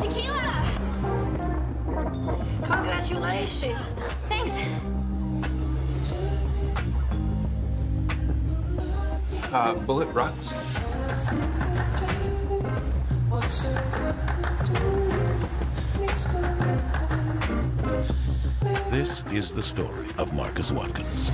Tequila! Congratulations! Thanks. Uh, bullet ruts. This is the story of Marcus Watkins.